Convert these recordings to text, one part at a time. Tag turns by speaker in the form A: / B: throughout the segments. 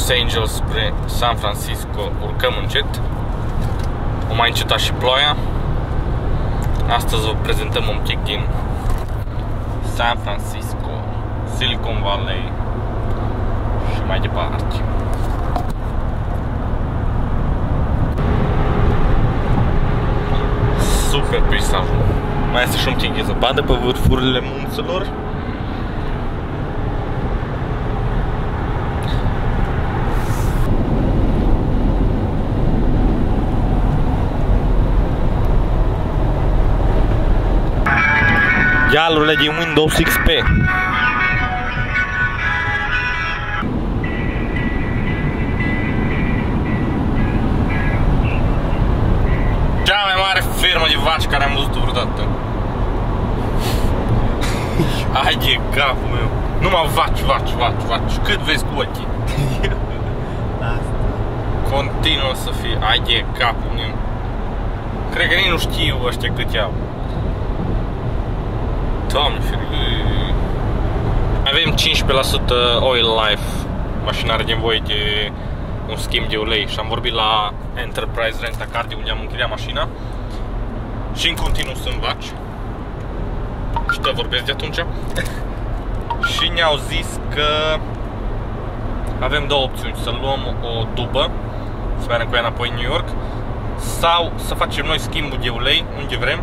A: Los Angeles spre San Francisco urcăm încet. O mai încetat și ploaia. Astăzi vă prezentăm un pic din San Francisco, Silicon Valley și mai departe. Super peisajul. Mai este și un pic de zăpadă pe vârfurile munților. Dealurile din Windows XP. Cea mai mare fermă de vaci care am văzut-o vreodată. Hai de capul meu. Numai vaci, vaci, vaci, vaci. Cât vezi cu ochii?
B: Asta.
A: Continuă să fie. Hai de capul meu. Cred că nici nu știu ăștia cât iau. Doamne ferie. Avem 15% oil life. Mașina are nevoie de un schimb de ulei și am vorbit la Enterprise Rent a Car de unde am închiriat mașina și în continuu sunt vaci și te vorbesc de atunci și ne-au zis că avem două opțiuni, să luăm o dubă să mergem cu ea înapoi în New York sau să facem noi schimbul de ulei unde vrem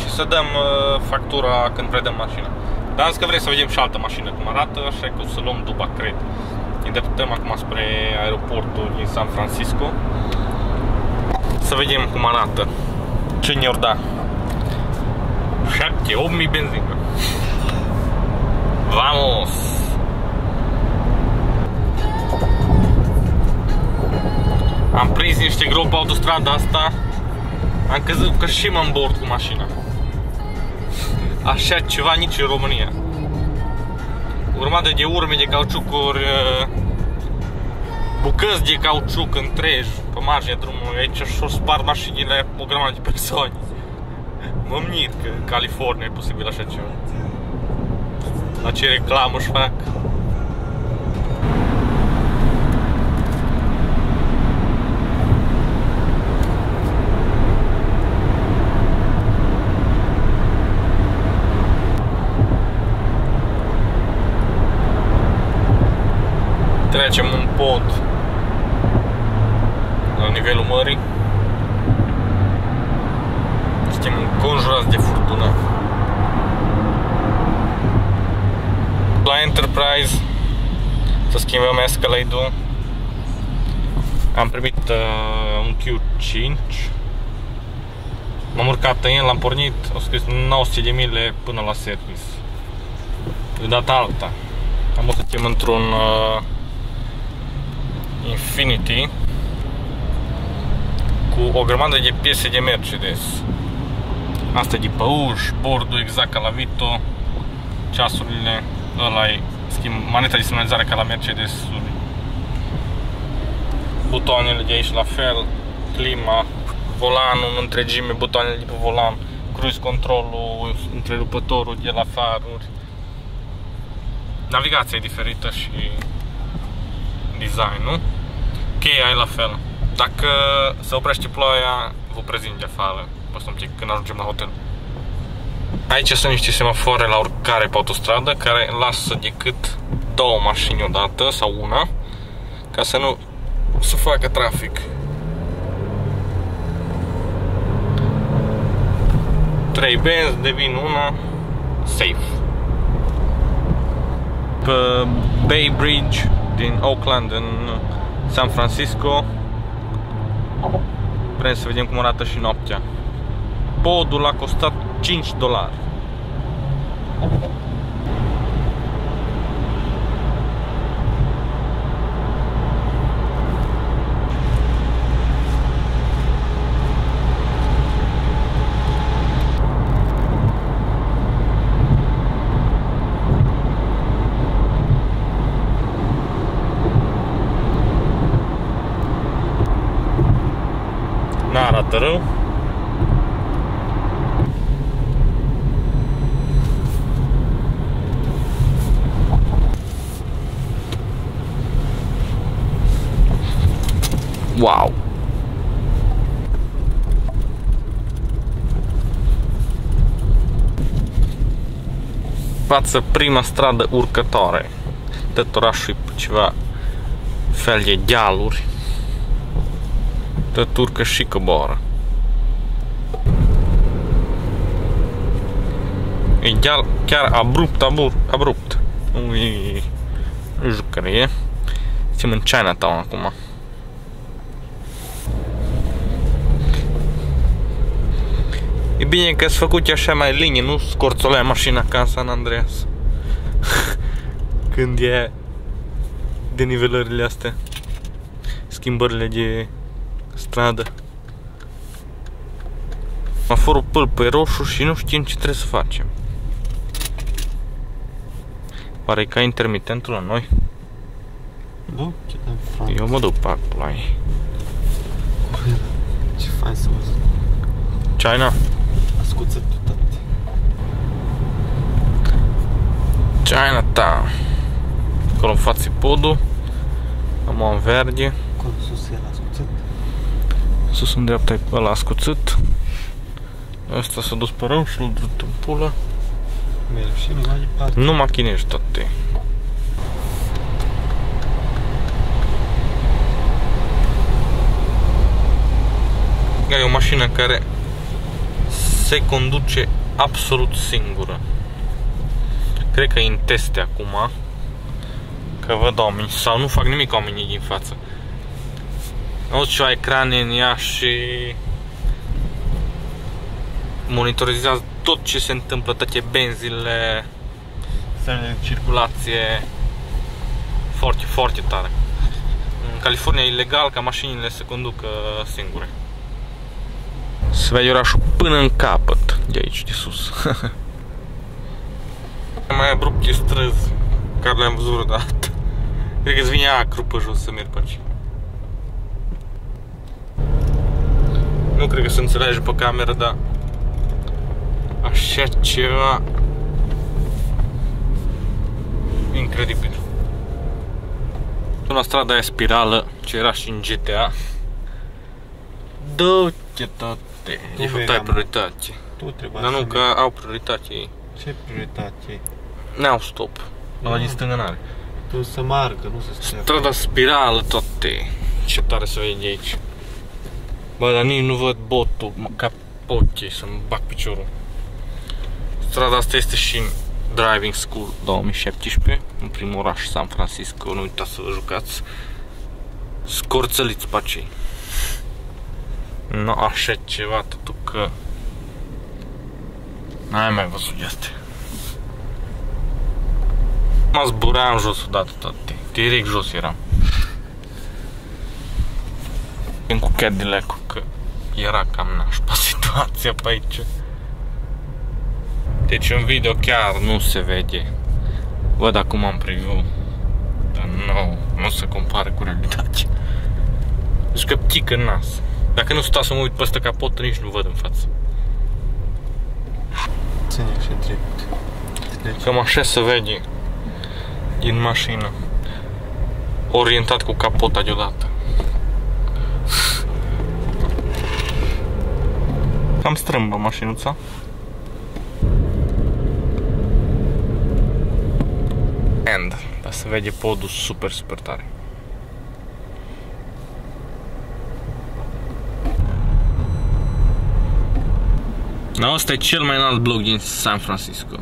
A: și să dăm uh, factura când predăm mașina. Dar am zis că vrei să vedem și altă mașină cum arată, așa că o să luăm duba, cred. Ne îndreptăm acum spre aeroportul din San Francisco să vedem cum arată. Ce ne da? 7, 8000 benzină. Vamos! Am prins niște gropi pe autostrada asta Am căzut că și mă îmbord cu mașina Așa ceva nici în România. Urmată de urme de cauciucuri uh, Bucăți de cauciuc întregi Pe marginea drumului Aici și-o spart mașinile o grămadă de persoane. Mă mir că în California e posibil așa ceva. La ce reclamă își fac Trecem un pod la nivelul mării. Suntem înconjurați de furtună. La Enterprise să schimbăm Escalade-ul. Am primit uh, un Q5 M-am urcat în el, am pornit, au scris 900 de mile până la service. De data alta. Am o să într-un uh, Infinity cu o grămadă de piese de Mercedes. Asta de pe uș, bordul exact ca la Vito, ceasurile, ăla e schimb, maneta de semnalizare ca la Mercedes, butoanele de aici la fel, clima, volanul în întregime, butoanele de pe volan, cruise controlul, întrerupătorul de la faruri. Navigația e diferită și design-ul. Cheia e la fel. Dacă se oprește ploaia, vă prezint de afară. Poți un pic când ajungem la hotel. Aici sunt niște semafoare la urcare pe autostradă care lasă decât două mașini odată sau una ca să nu să facă trafic. Trei benzi devin una safe. Pe Bay Bridge din Oakland în San Francisco. Vrem să vedem cum arată și noaptea. Podul a costat 5 dolari. N-arată rău. Wow! Față prima stradă urcătoare. Tot orașul e pe ceva fel de dealuri. Tot urcă și coboară. E deal chiar abrupt, abrupt, abrupt. Nu e jucărie. Suntem în Chinatown acum. Bine că s făcut așa mai linie, nu scorțolea mașina ca în San Andreas. Când e de nivelările astea. Schimbările de stradă. Semaforul pâl pe roșu și nu știm ce trebuie să facem. Pare ca intermitentul la noi.
B: Nu? Ce dăm frate?
A: Eu mă duc pe acolo ai.
B: Ce fain să văd.
A: China?
B: Ascuță tu, tati.
A: Chinatown. Acolo în față e podul. Am în verde.
B: Acolo sus e la ascuțit.
A: Sus în dreapta e ăla ascuțit. Ăsta s-a dus pe rău și l-a dus în pulă.
B: Merg și nu mai departe.
A: Nu machinești toate. E o mașină care se conduce absolut singură. Cred că e în teste acum. Că văd oameni sau nu fac nimic oamenii din față. Auzi ceva ecrane în ea și monitorizează tot ce se întâmplă, toate benzile, semnele de circulație, foarte, foarte tare. În California e ilegal ca mașinile să conducă singure. Se vede orașul până în capăt, de aici, de sus. mai abrupte străzi care le-am văzut vreodată. Cred că îți vine acru pe jos să mergi pe aici. Nu cred că se înțelege pe cameră, dar așa ceva incredibil. La strada aia spirală, ce era și în GTA. Dă-te toate.
B: Tu
A: E fapt ai
B: vedeam.
A: prioritate.
B: Tu trebuie
A: Dar
B: să
A: nu, că
B: mergi.
A: au prioritate ei.
B: Ce prioritate e?
A: N-au stop. La
B: Nu.
A: din stânga n-are.
B: Tu să marcă, nu să stea.
A: Strada spirală toate. Ce tare să vede de aici. Bă, dar nici nu văd botul, mă, capoche să-mi bag piciorul. Strada asta este și în Driving School 2017, în primul oraș San Francisco, nu uitați să vă jucați. Scorțăliți pe acei. Nu așa ceva, totul că... N-ai mai văzut de astea. Mă zburam în jos odată toate. Direct jos eram. În cu Cadillac-ul că era cam nașpa situația pe aici. Deci în video chiar nu se vede. Văd acum în preview. Dar nu, nu se compară cu realitatea. Deci că ptic în nas. Dacă nu stau să mă uit pe ăsta capot, nici nu văd în față.
B: Ține și drept. Deci,
A: Cam așa se vede din mașină. Orientat cu capota deodată. Cam strâmbă mașinuța. And, dar se vede podul super, super tare. Da, ăsta e cel mai înalt bloc din San Francisco.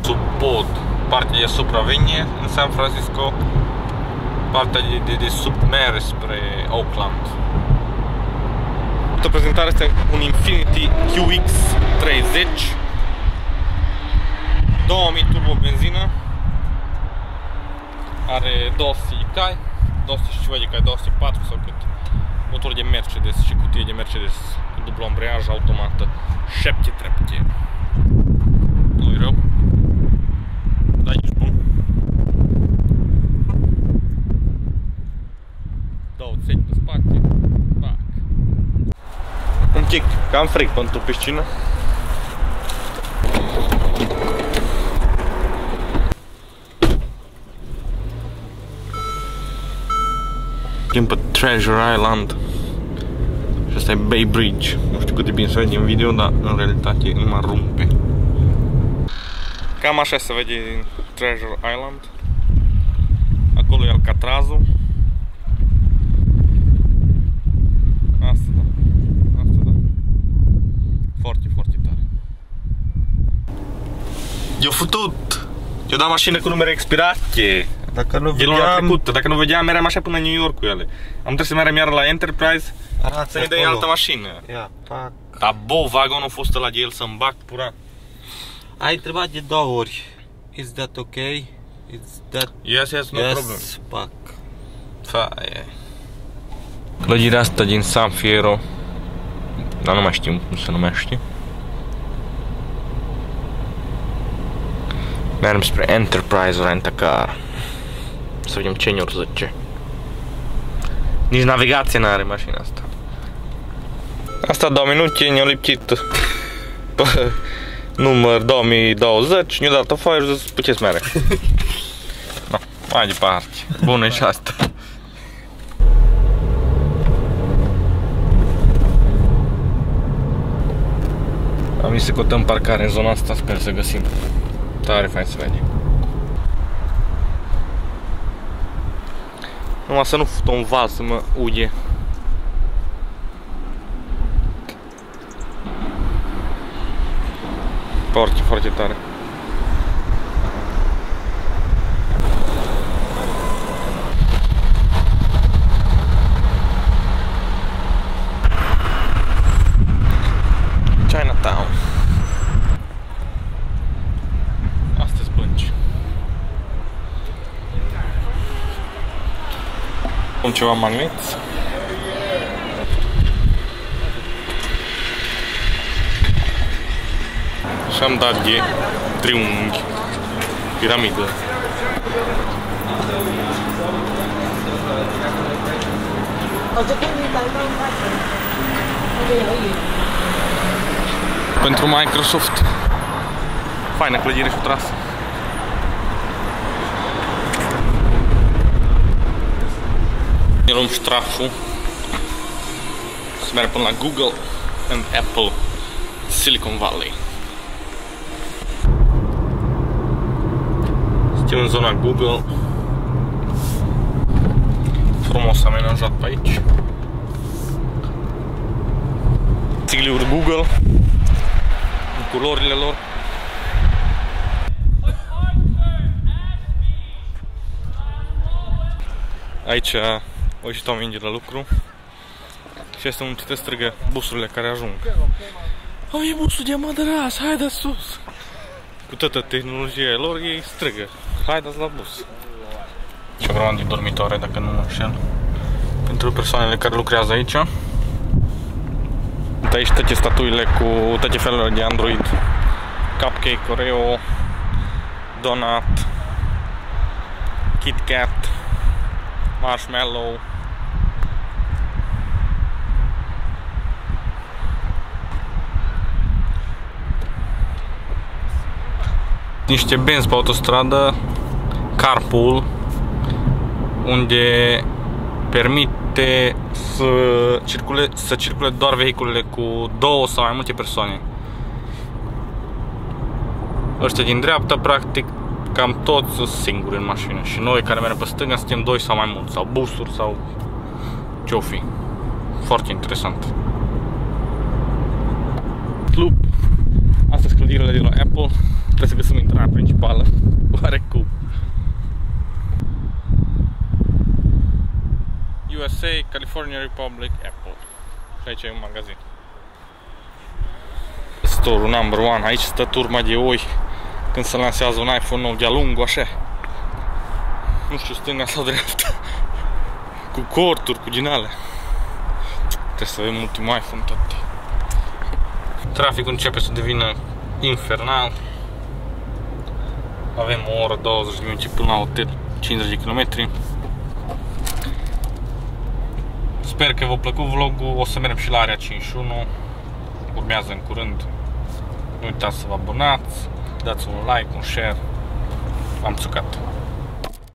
A: Sub pod, partea de supravenie în San Francisco, partea de, de, de submers spre Oakland. Toată prezentarea este un Infiniti QX30 2000 turbo benzină are 200 cai 200 și ceva de cai, 204 sau cât motor de Mercedes și cutie de Mercedes cu dublu ambreiaj automată 7 trepte. Nu rău. Da, ești bun. Două țepi pe spate. Pac. Un pic cam fric pentru piscină Prin pe Treasure Island. Și asta e Bay Bridge. Nu știu cât de bine se vede în video, dar în realitate nu mă rumpe. Cam așa se vede din Treasure Island. Acolo e Alcatrazul. Asta da. Asta da. Foarte, foarte tare. Eu futut! Eu dat mașină cu numere expirate.
B: Dacă nu
A: E luna
B: vedeam...
A: trecută, dacă nu vedeam, meream așa până în New York cu ele. Am trebuit să merem iar la Enterprise
B: Arată
A: să ne dai
B: acolo.
A: altă mașină.
B: Ia, pac.
A: Dar bo, vagonul a fost la de el să-mi bag pura.
B: Ai întrebat de două ori. Is that okay? Is that...
A: Yes, yes, no problem.
B: yes, pac.
A: Faie. Clădirea asta din San Fierro. Dar nu mai știm cum se numește. Mergem spre Enterprise Rent-A-Car. Să vedem ce ne zice. Nici navigație n-are mașina asta. Asta două minute ne-a liptit pe număr 2020, ne-a dat o foaie și zis, puteți mere. no, mai departe. Bună e și asta. Am zis să căutăm parcare în zona asta, sper să găsim. Tare fain să vede. Numai să nu fut un val să mă uge. Foarte, foarte tare. Chinatown. Astăzi bănci. Am ceva magneți. Și am dat de triunghi, piramidă. Pentru Microsoft. Faină clădire și o trasă. Luăm ștraful. Să mergem până la Google and Apple Silicon Valley. Suntem în zona Google. Frumos amenajat pe aici. Țigliuri Google. Cu culorile lor. Aici au ieșit oamenii de la lucru și este un te strigă busurile care ajung. Au e busul de Madras, haide sus! Cu toată tehnologia lor, ei strigă, haideți la bus. Ce vreau de dormitoare, dacă nu mă înșel. Pentru persoanele care lucrează aici. Uite aici toate statuile cu toate felurile de Android. Cupcake, Oreo, Donut, Kit Kat, Marshmallow. Niște benzi pe autostradă, carpool, unde permite să circule, să circule doar vehiculele cu două sau mai multe persoane. Ăștia din dreapta, practic, cam toți sunt singuri în mașină și noi care mergem pe stânga suntem doi sau mai mulți, sau busuri sau ce-o fi. Foarte interesant. Loop. Astea sunt clădirile din la Apple. Trebuie să găsim intrarea principală. Oarecum. USA, California Republic, Apple. Și aici e un magazin. Store number one. Aici stă turma de oi când se lansează un iPhone nou de-a lungul, așa. Nu știu, stânga sau dreapta. Cu corturi, cu ginale. Trebuie să avem ultimul iPhone tot. Traficul începe să devină infernal. Avem o oră 20 de minute până la hotel, 50 de km. Sper că v-a plăcut vlogul, o să mergem și la area 51. Urmează în curând. Nu uitați să vă abonați, dați un like, un share. Am țucat.